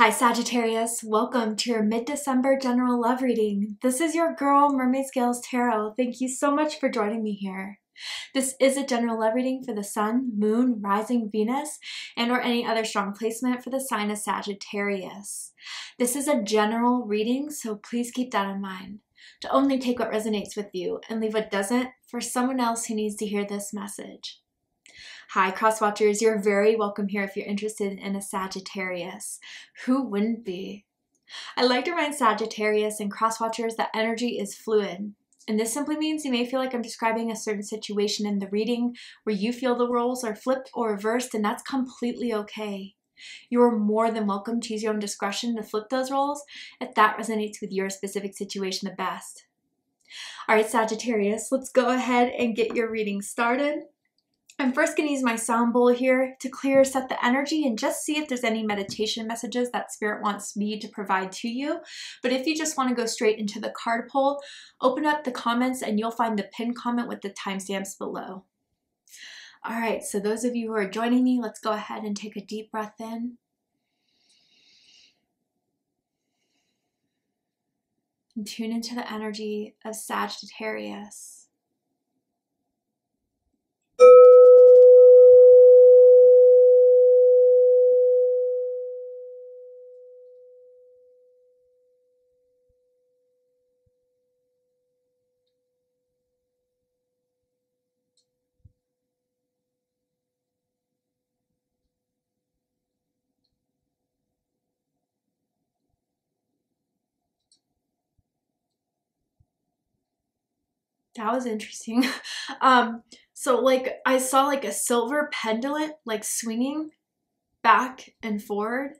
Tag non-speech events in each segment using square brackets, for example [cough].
Hi, Sagittarius. Welcome to your mid December general love reading. This is your girl, Mermaid Scales Tarot. Thank you so much for joining me here. This is a general love reading for the Sun, Moon, Rising Venus, and or any other strong placement for the sign of Sagittarius. This is a general reading, so please keep that in mind. To only take what resonates with you and leave what doesn't for someone else who needs to hear this message. Hi, Crosswatchers. You're very welcome here if you're interested in a Sagittarius. Who wouldn't be? I like to remind Sagittarius and Crosswatchers that energy is fluid. And this simply means you may feel like I'm describing a certain situation in the reading where you feel the roles are flipped or reversed, and that's completely okay. You're more than welcome to use your own discretion to flip those roles if that resonates with your specific situation the best. All right, Sagittarius, let's go ahead and get your reading started. I'm first going to use my sound bowl here to clear set the energy and just see if there's any meditation messages that spirit wants me to provide to you. But if you just want to go straight into the card pull, open up the comments and you'll find the pinned comment with the timestamps below. All right, so those of you who are joining me, let's go ahead and take a deep breath in. And tune into the energy of Sagittarius. That was interesting. [laughs] um, so like I saw like a silver pendulum like swinging back and forward.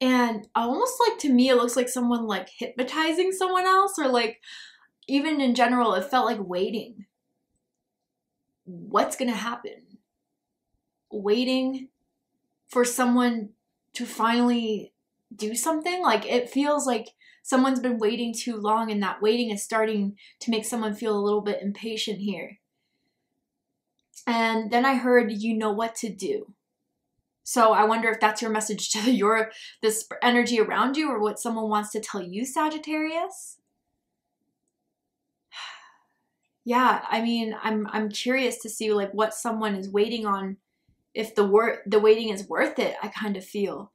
And almost like to me it looks like someone like hypnotizing someone else or like even in general it felt like waiting. What's to happen? Waiting for someone to finally do something like it feels like someone's been waiting too long and that waiting is starting to make someone feel a little bit impatient here. And then I heard you know what to do. So I wonder if that's your message [laughs] to your this energy around you or what someone wants to tell you Sagittarius. [sighs] Yeah, I mean, I'm I'm curious to see like what someone is waiting on if the wor- the waiting is worth it. I kind of feel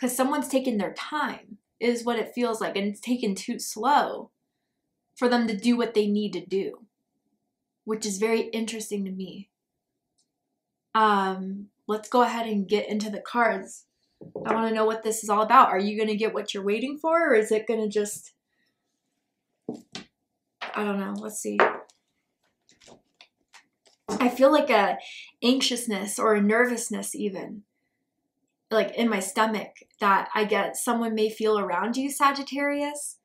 cuz someone's taking their time is what it feels like, and it's taken too slow for them to do what they need to do, which is very interesting to me. Um, let's go ahead and get into the cards. I want to know what this is all about. Are you going to get what you're waiting for, or is it going to just. I don't know. Let's see. I feel like a anxiousness or a nervousness even like in my stomach that I get someone may feel around you, Sagittarius,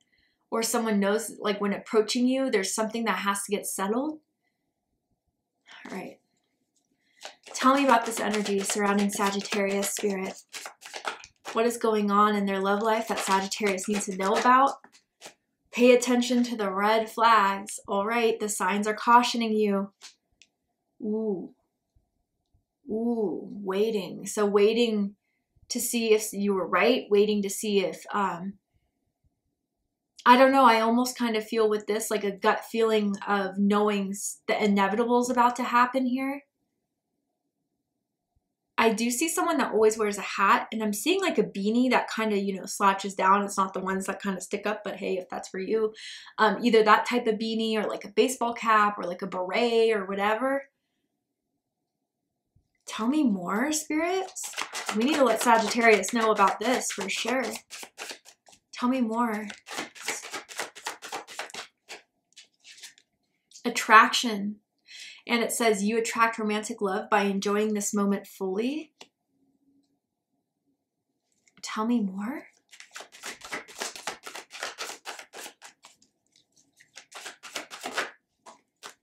or someone knows like when approaching you, there's something that has to get settled. All right. Tell me about this energy surrounding Sagittarius spirit. What is going on in their love life that Sagittarius needs to know about? Pay attention to the red flags. All right, the signs are cautioning you. Ooh. Ooh, waiting. So waiting to see if you were right, waiting to see if um I don't know, I almost kind of feel with this like a gut feeling of knowing the inevitable is about to happen here. I do see someone that always wears a hat, and I'm seeing like a beanie that kind of, you know, slouches down. It's not the ones that kind of stick up, but hey, if that's for you, um, either that type of beanie or like a baseball cap or like a beret or whatever. Tell me more, spirits. We need to let Sagittarius know about this for sure. Tell me more. Attraction. And it says you attract romantic love by enjoying this moment fully. Tell me more.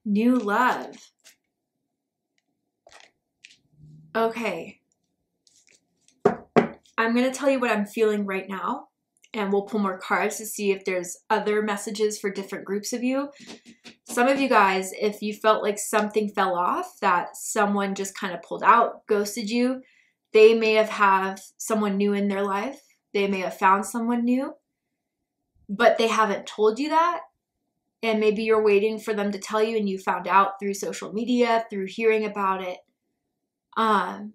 New love. Okay. I'm going to tell you what I'm feeling right now, and we'll pull more cards to see if there's other messages for different groups of you. Some of you guys, if you felt like something fell off, that someone just kind of pulled out, ghosted you, they may have have someone new in their life. They may have found someone new, but they haven't told you that. And maybe you're waiting for them to tell you and you found out through social media, through hearing about it. Um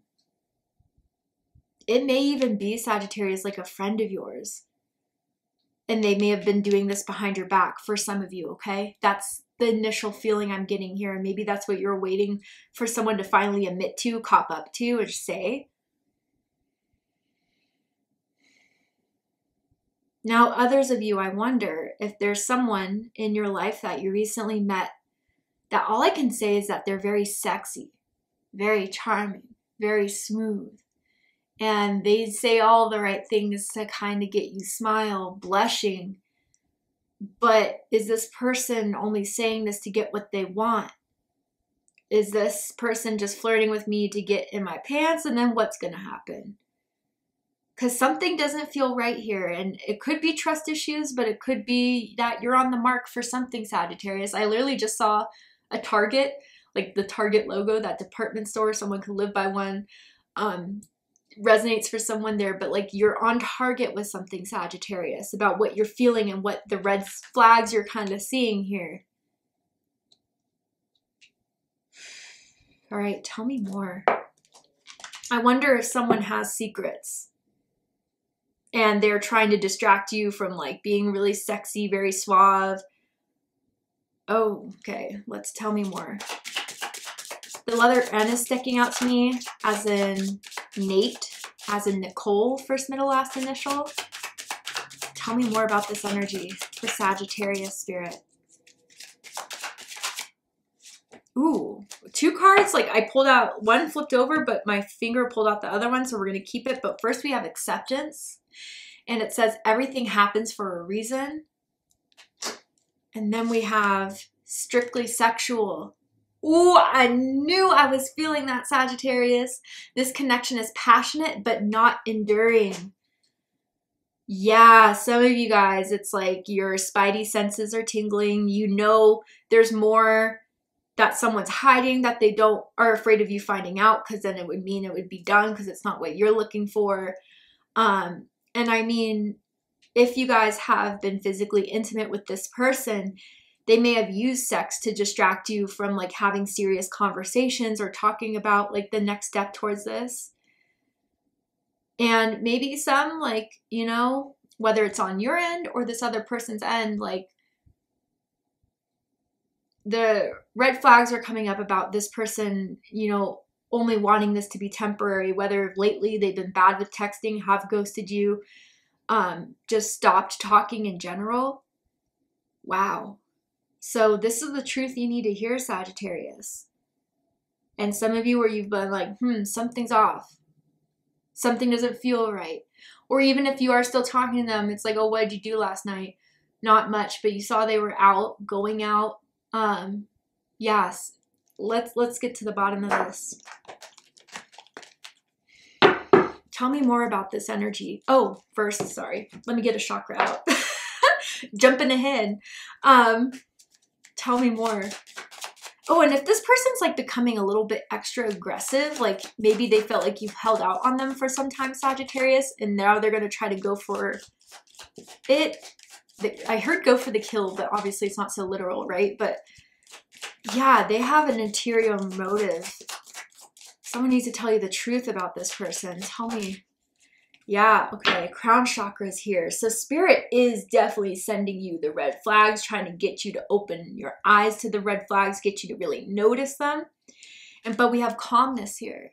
it may even be Sagittarius like a friend of yours. And they may have been doing this behind your back for some of you, okay? That's the initial feeling I'm getting here. And maybe that's what you're waiting for someone to finally admit to, cop up to, or say. Now, others of you, I wonder if there's someone in your life that you recently met that all I can say is that they're very sexy, very charming, very smooth. And they say all the right things to kind of get you smile, blushing. But is this person only saying this to get what they want? Is this person just flirting with me to get in my pants? And then what's going to happen? because something doesn't feel right here. And it could be trust issues, but it could be that you're on the mark for something, Sagittarius. I literally just saw a Target, like the Target logo, that department store, someone could live by one. Um, resonates for someone there, but like you're on target with something Sagittarius about what you're feeling and what the red flags you're kind of seeing here. All right, tell me more. I wonder if someone has secrets and they're trying to distract you from like being really sexy, very suave. Oh, okay. Let's tell me more. The letter N is sticking out to me as in Nate, as in Nicole, first, middle, last initial. Tell me more about this energy, for Sagittarius spirit. Ooh, two cards. Like I pulled out one flipped over, but my finger pulled out the other one. So we're going to keep it. But first we have acceptance and it says everything happens for a reason. And then we have strictly sexual. Ooh, I knew I was feeling that Sagittarius. This connection is passionate but not enduring. Yeah, some of you guys, it's like your spidey senses are tingling. You know there's more that someone's hiding that they don't are afraid of you finding out because then it would mean it would be done because it's not what you're looking for. Um, and I mean, if you guys have been physically intimate with this person, they may have used sex to distract you from like having serious conversations or talking about like the next step towards this. And maybe some, like, you know, whether it's on your end or this other person's end, like, the red flags are coming up about this person, you know, only wanting this to be temporary, whether lately they've been bad with texting, have ghosted you, um, just stopped talking in general. Wow. So, this is the truth you need to hear, Sagittarius. And some of you where you've been like, hmm, something's off. Something doesn't feel right. Or even if you are still talking to them, it's like, oh, what did you do last night? Not much, but you saw they were out, going out. Um, yes, let's let's get to the bottom of this. Tell me more about this energy. Oh, first, sorry. Let me get a chakra out. [laughs] Jumping ahead. Um, tell me more. Oh, and if this person's like becoming a little bit extra aggressive, like maybe they felt like you've held out on them for some time, Sagittarius, and now they're going to try to go for it. I heard go for the kill, but obviously it's not so literal, right? But yeah, they have an interior motive. Someone needs to tell you the truth about this person. Tell me. Yeah, okay, crown chakra is here. So spirit is definitely sending you the red flags, trying to get you to open your eyes to the red flags, get you to really notice them. And but we have calmness here.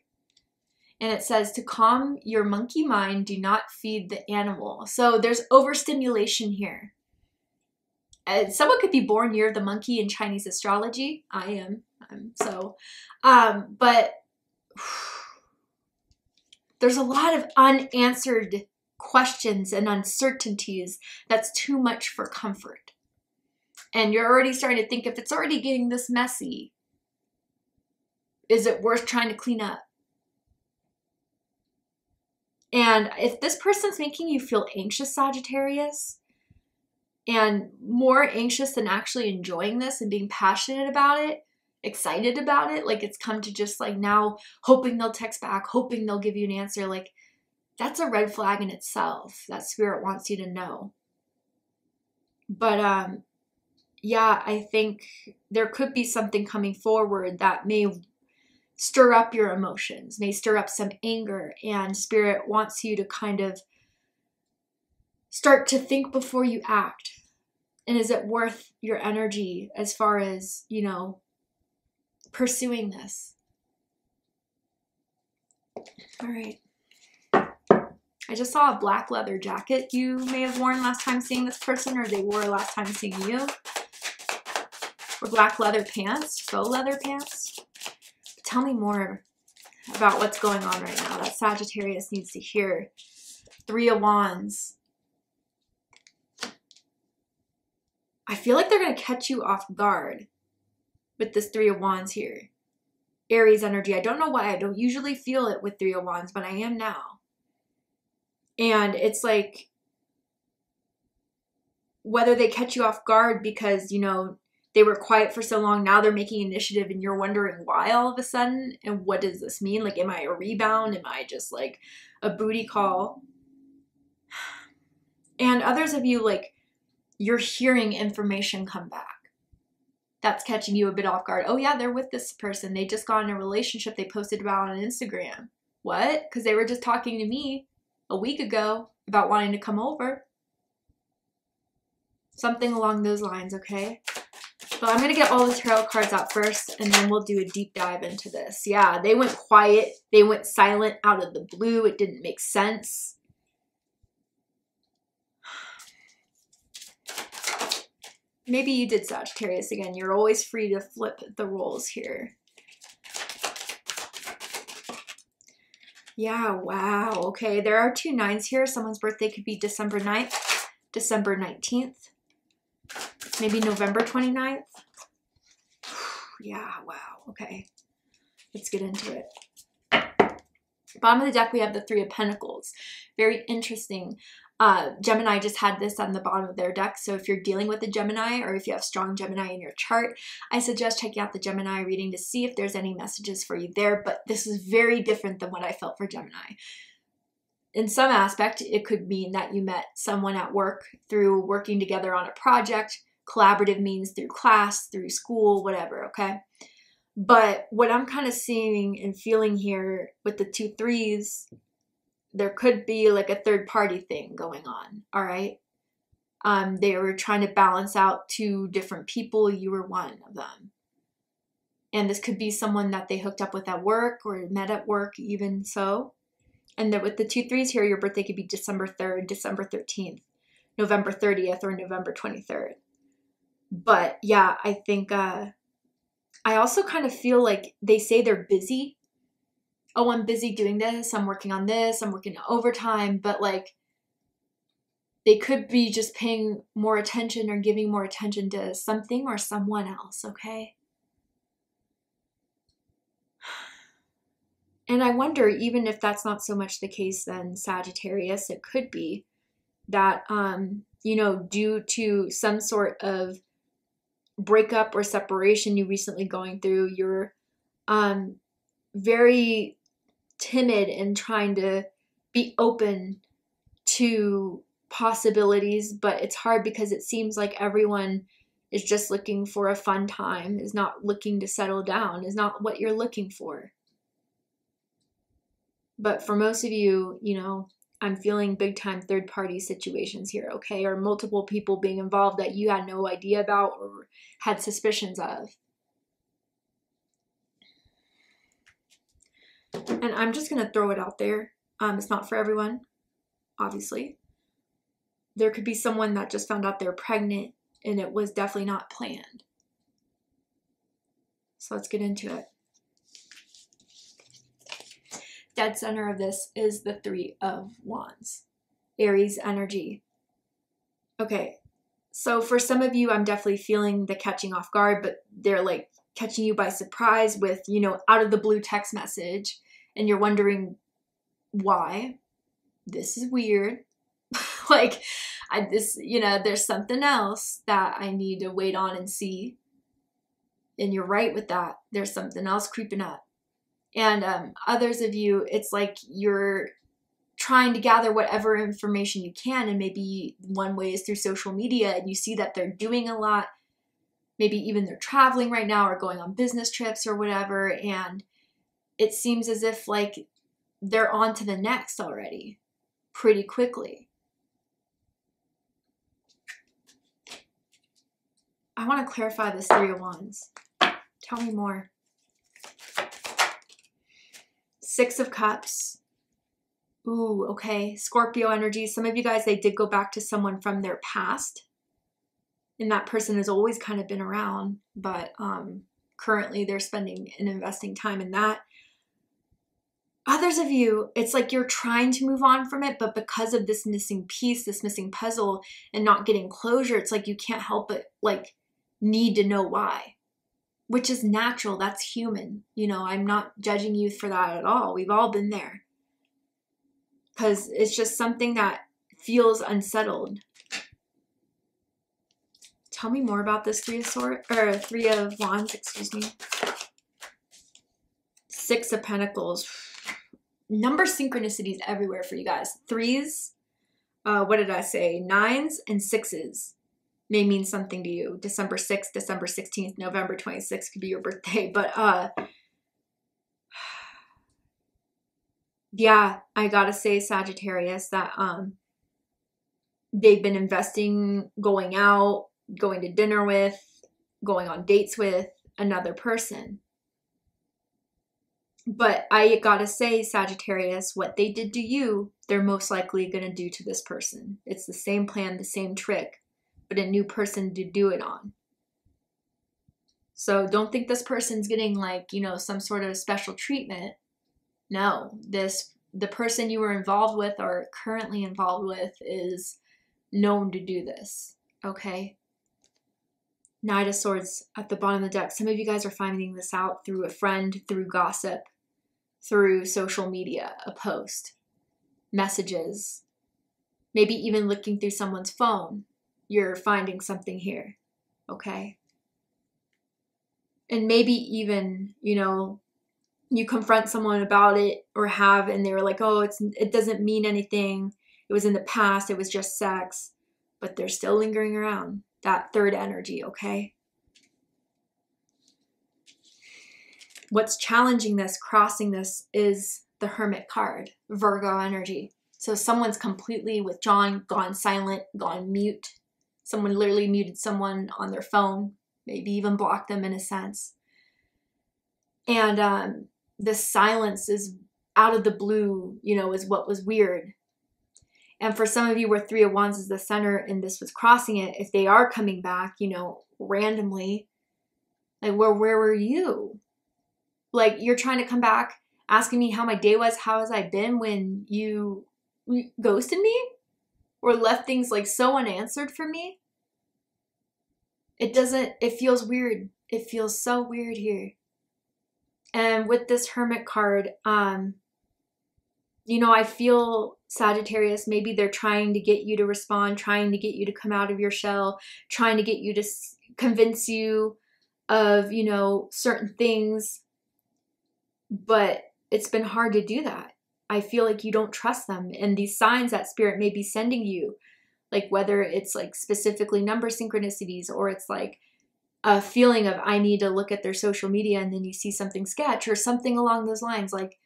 And it says to calm your monkey mind, do not feed the animal. So there's overstimulation here and someone could be born near the monkey in Chinese astrology. I am. I'm so. Um, but there's a lot of unanswered questions and uncertainties that's too much for comfort. And you're already starting to think if it's already getting this messy, is it worth trying to clean up? And if this person's making you feel anxious, Sagittarius, and more anxious than actually enjoying this and being passionate about it, excited about it. Like it's come to just like now hoping they'll text back, hoping they'll give you an answer. Like that's a red flag in itself that spirit wants you to know. But um yeah, I think there could be something coming forward that may stir up your emotions, may stir up some anger, and spirit wants you to kind of start to think before you act. And is it worth your energy as far as, you know, pursuing this? All right. I just saw a black leather jacket you may have worn last time seeing this person, or they wore last time seeing you. Or black leather pants, faux leather pants. Tell me more about what's going on right now that Sagittarius needs to hear. Three of Wands. I feel like they're going to catch you off guard with this Three of Wands here. Aries energy. I don't know why. I don't usually feel it with Three of Wands, but I am now. And it's like whether they catch you off guard because, you know, they were quiet for so long, now they're making initiative and you're wondering why all of a sudden and what does this mean? Like, am I a rebound? Am I just like a booty call? [sighs] And others of you, like, you're hearing information come back. That's catching you a bit off guard. Oh, yeah, they're with this person. They just got in a relationship they posted about on Instagram. What? Because they were just talking to me a week ago about wanting to come over. Something along those lines, okay? But I'm going to get all the tarot cards out first, and then we'll do a deep dive into this. Yeah, they went quiet. They went silent out of the blue. It didn't make sense. Maybe you did Sagittarius again. You're always free to flip the roles here. Yeah, wow. Okay, there are two nines here. Someone's birthday could be December 9th, December 19th, maybe November 29th. [sighs] yeah, wow. Okay, let's get into it. Bottom of the deck, we have the Three of Pentacles. Very interesting. Uh, Gemini just had this on the bottom of their deck. So if you're dealing with a Gemini or if you have strong Gemini in your chart, I suggest checking out the Gemini reading to see if there's any messages for you there. But this is very different than what I felt for Gemini. In some aspect, it could mean that you met someone at work through working together on a project. Collaborative means through class, through school, whatever, okay? But what I'm kind of seeing and feeling here with the two threes there could be like a third party thing going on, all right? Um, they were trying to balance out two different people. You were one of them. And this could be someone that they hooked up with at work or met at work, even so. And then with the two threes here, your birthday could be December 3rd, December 13th, November 30th, or November 23rd. But yeah, I think uh, I also kind of feel like they say they're busy oh, I'm busy doing this, I'm working on this, I'm working overtime, but like they could be just paying more attention or giving more attention to something or someone else, okay? And I wonder, even if that's not so much the case, then Sagittarius, it could be that, um, you know, due to some sort of breakup or separation you recently going through, you're um, very timid in trying to be open to possibilities, but it's hard because it seems like everyone is just looking for a fun time, is not looking to settle down, is not what you're looking for. But for most of you, you know, I'm feeling big time third party situations here, okay? Or multiple people being involved that you had no idea about or had suspicions of. And I'm just going to throw it out there. Um, it's not for everyone, obviously. There could be someone that just found out they're pregnant and it was definitely not planned. So let's get into it. Dead center of this is the Three of Wands, Aries energy. Okay, so for some of you, I'm definitely feeling the catching off guard, but they're like catching you by surprise with, you know, out of the blue text message and you're wondering why. This is weird. [laughs] like I this, you know, there's something else that I need to wait on and see. And you're right with that. There's something else creeping up. And um, others of you, it's like you're trying to gather whatever information you can. And maybe one way is through social media and you see that they're doing a lot. Maybe even they're traveling right now or going on business trips or whatever. And it seems as if like they're on to the next already pretty quickly. I want to clarify this Three of Wands. Tell me more. Six of Cups. Ooh, okay. Scorpio energy. Some of you guys, they did go back to someone from their past. And that person has always kind of been around, but um, currently they're spending and investing time in that. Others of you, it's like you're trying to move on from it, but because of this missing piece, this missing puzzle, and not getting closure, it's like you can't help but like need to know why, which is natural. That's human. You know, I'm not judging you for that at all. We've all been there. Because it's just something that feels unsettled. Tell me more about this three of sword or three of wands, excuse me. Six of pentacles. Number synchronicities everywhere for you guys. Threes, uh, what did I say? Nines and sixes may mean something to you. December 6th, December 16th, November 26th could be your birthday. [laughs] But uh yeah, I gotta say, Sagittarius, that um they've been investing, going out, going to dinner with, going on dates with another person. But I gotta say, Sagittarius, what they did to you, they're most likely gonna do to this person. It's the same plan, the same trick but a new person to do it on. So don't think this person's getting like, you know, some sort of special treatment. No, this the person you were involved with or currently involved with is known to do this. Okay? Knight of Swords at the bottom of the deck. Some of you guys are finding this out through a friend, through gossip, through social media, a post, messages, maybe even looking through someone's phone you're finding something here. Okay? And maybe even, you know, you confront someone about it or have and they're like, "Oh, it's it doesn't mean anything. It was in the past. It was just sex." But they're still lingering around. That third energy, okay? What's challenging this, crossing this is the Hermit card, Virgo energy. So someone's completely withdrawn, gone silent, gone mute, someone literally muted someone on their phone, maybe even blocked them in a sense. And um, the silence is out of the blue, you know, is what was weird. And for some of you where Three of Wands is the center and this was crossing it, if they are coming back, you know, randomly, like where where were you? Like you're trying to come back asking me how my day was, how has I been when you ghosted me? or left things like so unanswered for me, it doesn't, it feels weird. It feels so weird here. And with this Hermit card, um, you know, I feel Sagittarius, maybe they're trying to get you to respond, trying to get you to come out of your shell, trying to get you to convince you of, you know, certain things. But it's been hard to do that. I feel like you don't trust them. And these signs that spirit may be sending you, like whether it's like specifically number synchronicities or it's like a feeling of I need to look at their social media and then you see something sketch or something along those lines. Like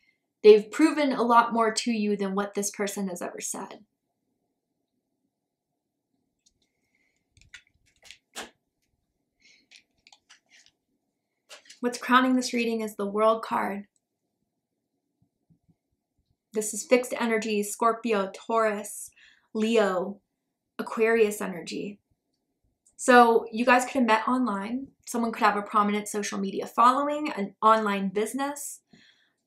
they've proven a lot more to you than what this person has ever said. What's crowning this reading is the World card. This is fixed energy, Scorpio, Taurus, Leo, Aquarius energy. So you guys could have met online. Someone could have a prominent social media following, an online business.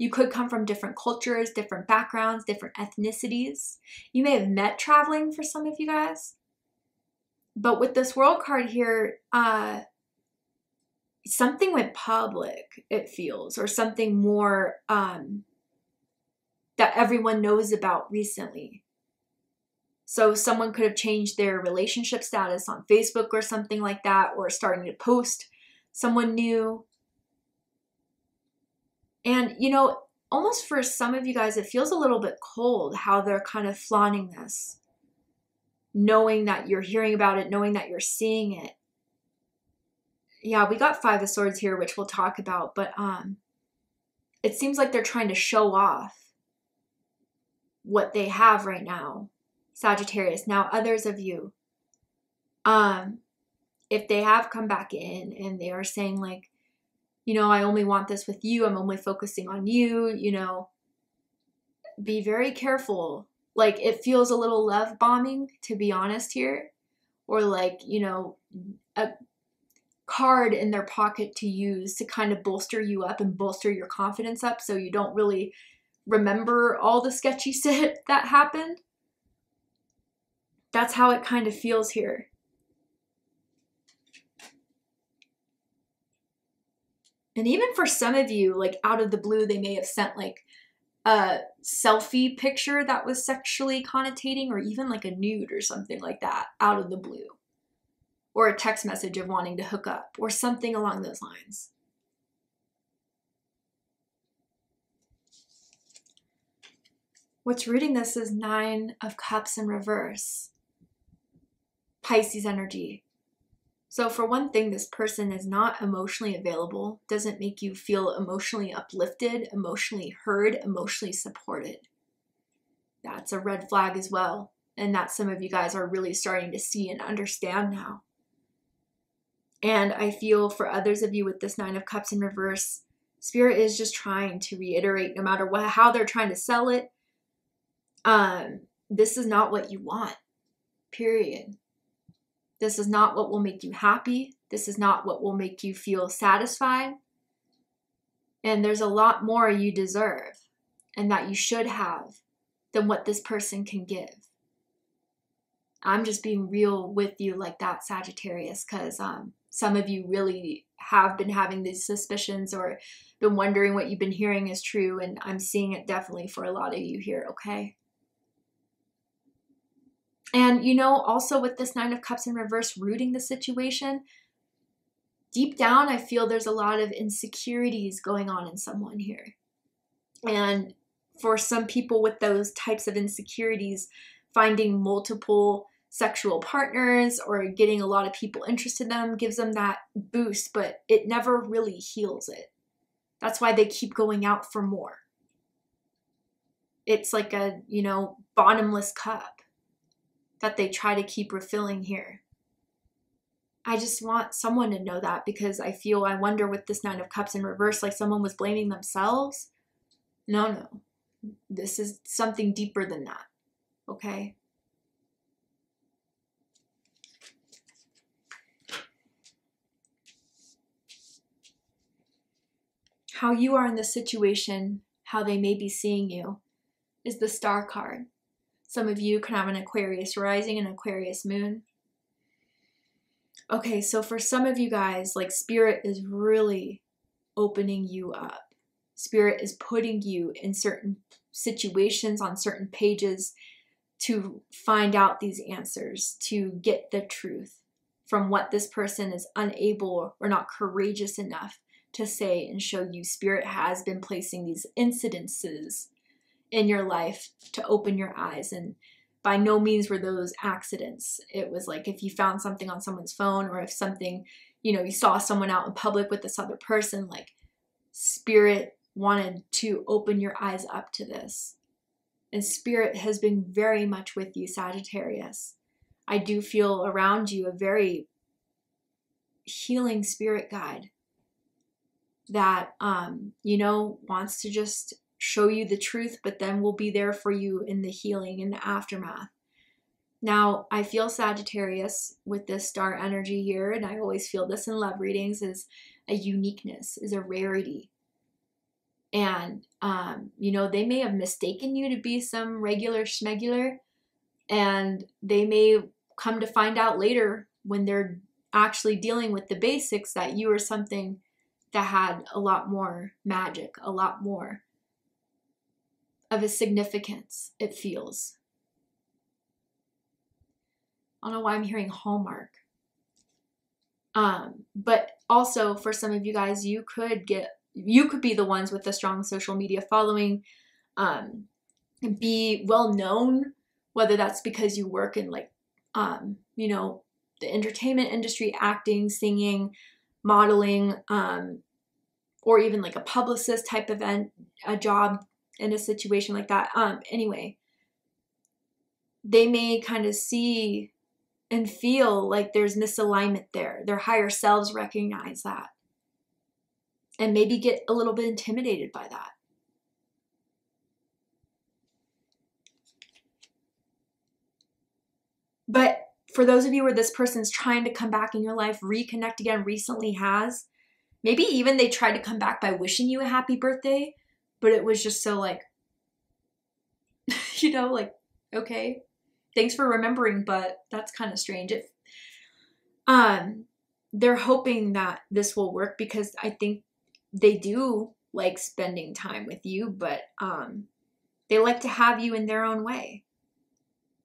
You could come from different cultures, different backgrounds, different ethnicities. You may have met traveling for some of you guys. But with this world card here, uh, something went public, it feels, or something more um, that everyone knows about recently. So someone could have changed their relationship status on Facebook or something like that, or starting to post someone new. And, you know, almost for some of you guys, it feels a little bit cold how they're kind of flaunting this, knowing that you're hearing about it, knowing that you're seeing it. Yeah, we got Five of Swords here, which we'll talk about, but um, it seems like they're trying to show off what they have right now, Sagittarius. Now, others of you, um, if they have come back in and they are saying like, you know, I only want this with you. I'm only focusing on you, you know, be very careful. Like it feels a little love bombing, to be honest here, or like, you know, a card in their pocket to use to kind of bolster you up and bolster your confidence up so you don't really remember all the sketchy [laughs] shit that happened. That's how it kind of feels here. And even for some of you, like out of the blue, they may have sent like a selfie picture that was sexually connotating, or even like a nude or something like that out of the blue. Or a text message of wanting to hook up, or something along those lines. What's rooting this is Nine of Cups in reverse. Pisces energy. So, for one thing, this person is not emotionally available, doesn't make you feel emotionally uplifted, emotionally heard, emotionally supported. That's a red flag as well. And that some of you guys are really starting to see and understand now. And I feel for others of you with this Nine of Cups in reverse, Spirit is just trying to reiterate no matter what, how they're trying to sell it, um, this is not what you want, period. This is not what will make you happy. This is not what will make you feel satisfied. And there's a lot more you deserve and that you should have than what this person can give. I'm just being real with you like that, Sagittarius, because um, some of you really have been having these suspicions or been wondering what you've been hearing is true. And I'm seeing it definitely for a lot of you here, okay? And, you know, also with this Nine of Cups in reverse rooting the situation, deep down, I feel there's a lot of insecurities going on in someone here. And for some people with those types of insecurities, finding multiple sexual partners or getting a lot of people interested in them gives them that boost, but it never really heals it. That's why they keep going out for more. It's like a, you know, bottomless cup that they try to keep refilling here. I just want someone to know that because I feel, I wonder with this Nine of Cups in reverse, like someone was blaming themselves. No, no. This is something deeper than that. Okay? How you are in this situation, how they may be seeing you, is the Star card. Some of you can have an Aquarius rising and Aquarius moon. Okay, so for some of you guys, like spirit is really opening you up. Spirit is putting you in certain situations on certain pages to find out these answers, to get the truth from what this person is unable or not courageous enough to say and show you. Spirit has been placing these incidences in your life to open your eyes and by no means were those accidents. It was like if you found something on someone's phone or if something you know you saw someone out in public with this other person like spirit wanted to open your eyes up to this. And spirit has been very much with you sagittarius. I do feel around you a very healing spirit guide that um you know wants to just show you the truth, but then we'll be there for you in the healing, in the aftermath. Now, I feel Sagittarius with this star energy here, and I always feel this in love readings is a uniqueness, is a rarity. And, um, you know, they may have mistaken you to be some regular schmegular, and they may come to find out later when they're actually dealing with the basics that you are something that had a lot more magic, a lot more of a significance, it feels. I don't know why I'm hearing Hallmark. Um, but also for some of you guys, you could get you could be the ones with a strong social media following, um, be well known, whether that's because you work in like, um, you know, the entertainment industry, acting, singing, modeling, um, or even like a publicist type event, a job in a situation like that. Um, anyway, they may kind of see and feel like there's misalignment there. Their higher selves recognize that and maybe get a little bit intimidated by that. But for those of you where this person's trying to come back in your life, reconnect again, recently has, maybe even they tried to come back by wishing you a happy birthday, but it was just so like, [laughs] you know, like, okay, thanks for remembering, but that's kind of strange. If um they're hoping that this will work because I think they do like spending time with you, but um they like to have you in their own way.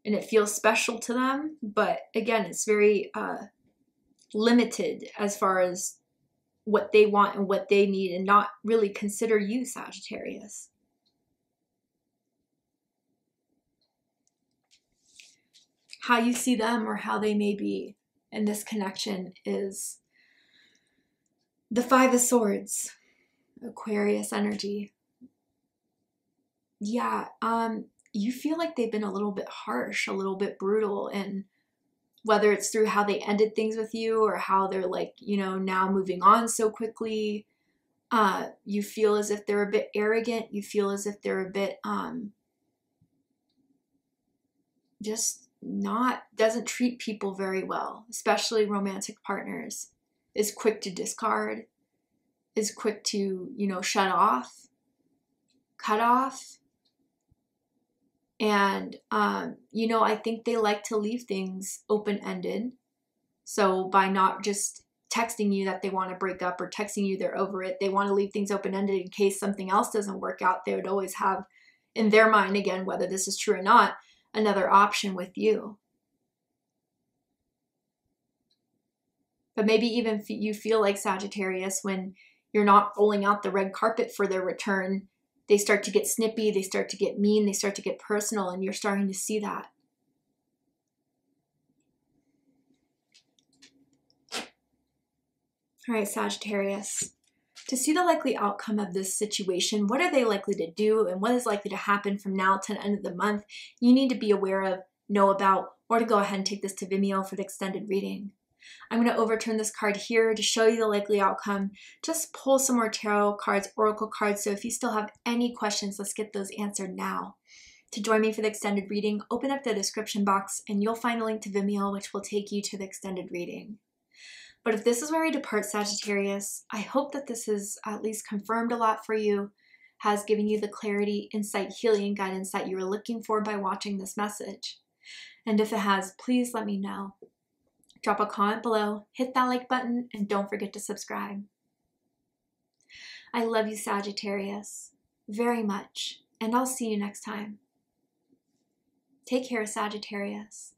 And it feels special to them, but again, it's very uh limited as far as what they want and what they need and not really consider you Sagittarius. how you see them or how they may be in this connection is the Five of Swords, Aquarius energy. Yeah, um, you feel like they've been a little bit harsh, a little bit brutal, and whether it's through how they ended things with you or how they're like, you know, now moving on so quickly. Uh, you feel as if they're a bit arrogant. You feel as if they're a bit um, just not doesn't treat people very well, especially romantic partners. Is quick to discard, is quick to, you know, shut off, cut off. And um, you know, I think they like to leave things open-ended. So by not just texting you that they want to break up or texting you they're over it, they want to leave things open-ended in case something else doesn't work out. They would always have in their mind again whether this is true or not another option with you. But maybe even you feel like Sagittarius when you're not rolling out the red carpet for their return, they start to get snippy, they start to get mean, they start to get personal, and you're starting to see that. All right, Sagittarius. To see the likely outcome of this situation, what are they likely to do, and what is likely to happen from now to the end of the month, you need to be aware of, know about, or to go ahead and take this to Vimeo for the extended reading. I'm going to overturn this card here to show you the likely outcome. Just pull some more tarot cards, oracle cards, so if you still have any questions, let's get those answered now. To join me for the extended reading, open up the description box and you'll find a link to Vimeo which will take you to the extended reading. But if this is where we depart, Sagittarius, I hope that this has at least confirmed a lot for you, has given you the clarity, insight, healing, guidance that you were looking for by watching this message. And if it has, please let me know. Drop a comment below, hit that like button, and don't forget to subscribe. I love you, Sagittarius, very much, and I'll see you next time. Take care, Sagittarius.